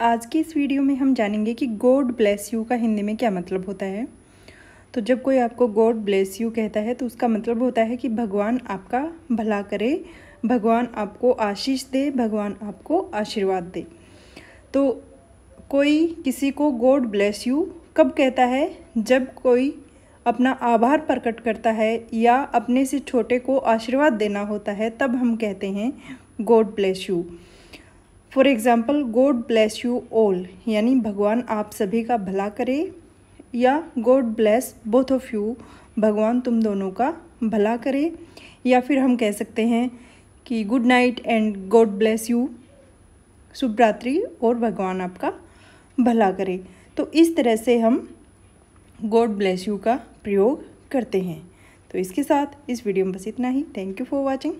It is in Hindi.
आज की इस वीडियो में हम जानेंगे कि गॉड ब्लेस यू का हिंदी में क्या मतलब होता है। तो जब कोई आपको गॉड ब्लेस यू कहता है तो उसका मतलब होता है कि भगवान आपका भला करे, भगवान आपको आशीष दे, भगवान आपको आशीर्वाद दे। तो कोई किसी को गॉड ब्लेस यू कब कहता है? जब कोई अपना आभार प्रकट करता है या अपने से छोटे को आशीर्वाद देना होता है, तब हम कहते हैं God bless you. For example God bless you all यानी भगवान आप सभी का भला करे या God bless both of you भगवान तुम दोनों का भला करे। या फिर हम कह सकते हैं कि good night and God bless you शुभ रात्रि और भगवान आपका भला करे। तो इस तरह से हम गॉड ब्लेस यू का प्रयोग करते हैं। तो इसके साथ इस वीडियो में बस इतना ही। Thank you for watching